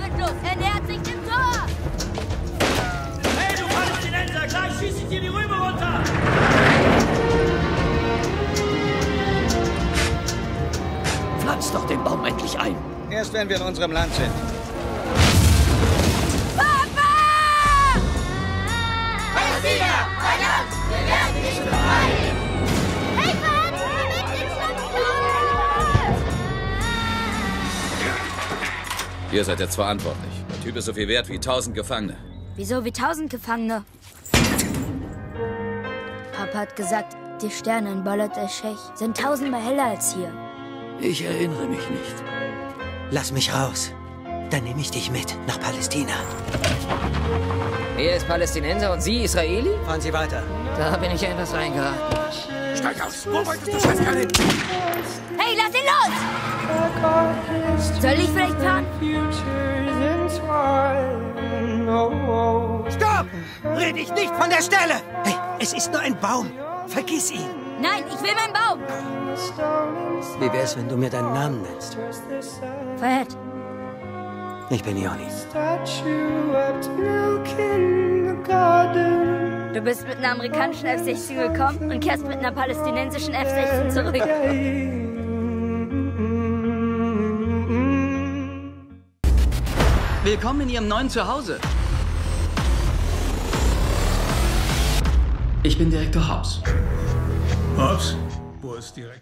Torweglos ernährt sich im Tor! Hey, du Palästinenser, gleich schieße ich dir die Rübe runter! Pflanz doch den Baum endlich ein! Erst wenn wir in unserem Land sind. Papa! Palästina, verdammt! Wir werden dich befreien! Ihr seid jetzt verantwortlich. Der Typ ist so viel wert wie tausend Gefangene. Wieso wie tausend Gefangene? Papa hat gesagt, die Sterne in Balad el-Sheikh sind tausendmal heller als hier. Ich erinnere mich nicht. Lass mich raus. Dann nehme ich dich mit nach Palästina. Er ist Palästinenser und Sie Israeli? Fahren Sie weiter. Da bin ich etwas reingeraten. Steig aus! Wo wolltest du Scheißkerl hin? Hey, lass ihn los! Soll ich vielleicht fahren? Stopp! Red ich nicht von der Stelle! Hey, es ist nur ein Baum. Vergiss ihn. Nein, ich will meinen Baum! Wie wär's, wenn du mir deinen Namen nennst? Fred, Ich bin Joni. Du bist mit einer amerikanischen F-16 gekommen und kehrst mit einer palästinensischen F-16 zurück. Willkommen in Ihrem neuen Zuhause. Ich bin Direktor Hobbs. Hobbs? Wo ist direkt?